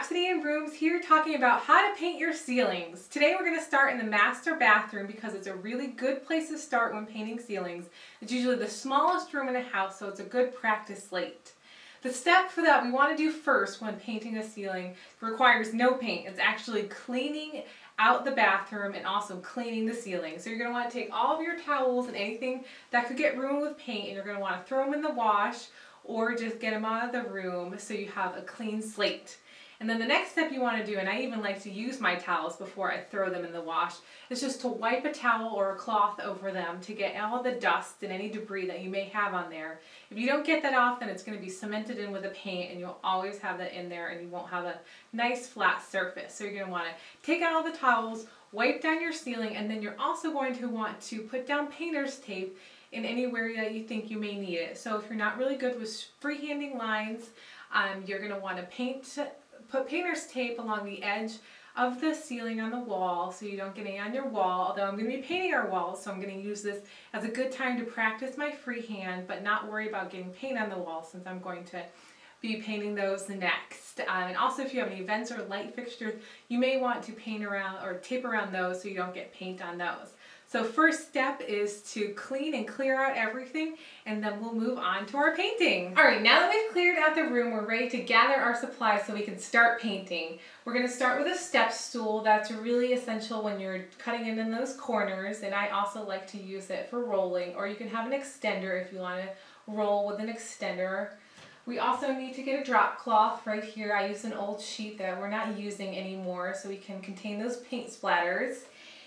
Rappsody in Rooms here talking about how to paint your ceilings. Today we're going to start in the master bathroom because it's a really good place to start when painting ceilings. It's usually the smallest room in a house so it's a good practice slate. The step for that we want to do first when painting a ceiling requires no paint. It's actually cleaning out the bathroom and also cleaning the ceiling. So you're going to want to take all of your towels and anything that could get ruined with paint and you're going to want to throw them in the wash or just get them out of the room so you have a clean slate. And then the next step you want to do, and I even like to use my towels before I throw them in the wash, is just to wipe a towel or a cloth over them to get all the dust and any debris that you may have on there. If you don't get that off, then it's going to be cemented in with the paint and you'll always have that in there and you won't have a nice flat surface. So you're going to want to take out all the towels, wipe down your ceiling, and then you're also going to want to put down painter's tape in anywhere that you think you may need it. So if you're not really good with freehanding lines, um, you're going to want to paint put painter's tape along the edge of the ceiling on the wall so you don't get any on your wall, although I'm going to be painting our walls, so I'm going to use this as a good time to practice my freehand, but not worry about getting paint on the wall since I'm going to be painting those next. Uh, and also if you have any vents or light fixtures, you may want to paint around or tape around those so you don't get paint on those. So first step is to clean and clear out everything and then we'll move on to our painting. All right, now that we've cleared out the room, we're ready to gather our supplies so we can start painting. We're gonna start with a step stool. That's really essential when you're cutting in, in those corners and I also like to use it for rolling or you can have an extender if you wanna roll with an extender. We also need to get a drop cloth right here. I use an old sheet that we're not using anymore so we can contain those paint splatters.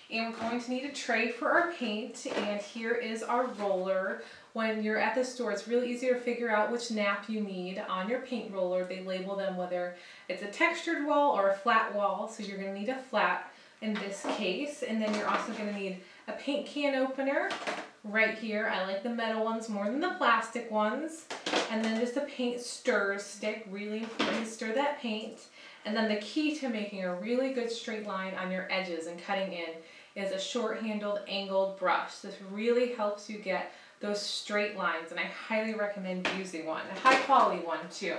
And we're going to need a tray for our paint. And here is our roller. When you're at the store, it's really easy to figure out which nap you need on your paint roller. They label them whether it's a textured wall or a flat wall. So you're going to need a flat in this case. And then you're also going to need a paint can opener right here. I like the metal ones more than the plastic ones. And then just a paint stir stick, really important stir that paint. And then the key to making a really good straight line on your edges and cutting in is a short-handled angled brush. This really helps you get those straight lines and I highly recommend using one, a high quality one too.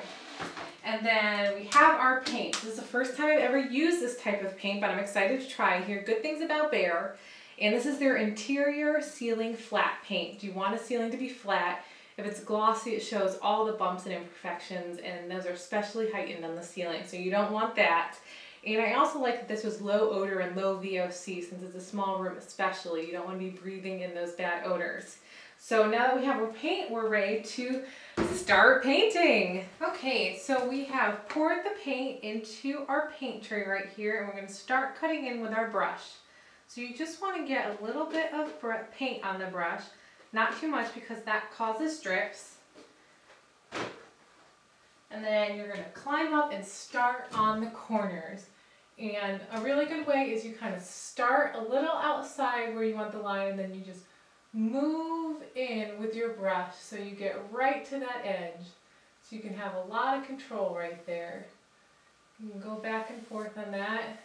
And then we have our paint. This is the first time I've ever used this type of paint, but I'm excited to try. I hear good things about Behr. And this is their interior ceiling flat paint. Do you want a ceiling to be flat? If it's glossy, it shows all the bumps and imperfections, and those are especially heightened on the ceiling, so you don't want that. And I also like that this was low odor and low VOC since it's a small room especially. You don't want to be breathing in those bad odors. So now that we have our paint, we're ready to start painting. Okay, so we have poured the paint into our paint tray right here and we're going to start cutting in with our brush. So you just want to get a little bit of paint on the brush, not too much because that causes drips. And then you're going to climb up and start on the corners. And a really good way is you kind of start a little outside where you want the line and then you just move in with your brush so you get right to that edge. So you can have a lot of control right there. You can go back and forth on that.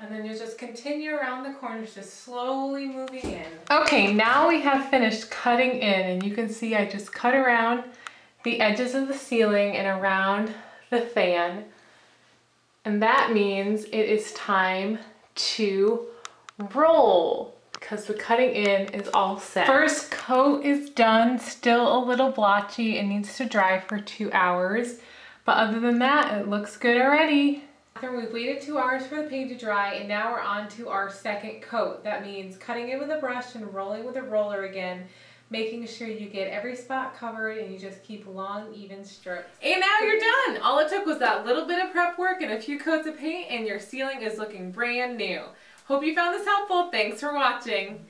And then you just continue around the corners, just slowly moving in. Okay, now we have finished cutting in and you can see I just cut around the edges of the ceiling and around the fan. And that means it is time to roll because the cutting in is all set. First coat is done, still a little blotchy. It needs to dry for two hours. But other than that, it looks good already. After we've waited two hours for the paint to dry and now we're on to our second coat. That means cutting it with a brush and rolling with a roller again making sure you get every spot covered and you just keep long, even strips. And now you're done! All it took was that little bit of prep work and a few coats of paint and your ceiling is looking brand new. Hope you found this helpful. Thanks for watching.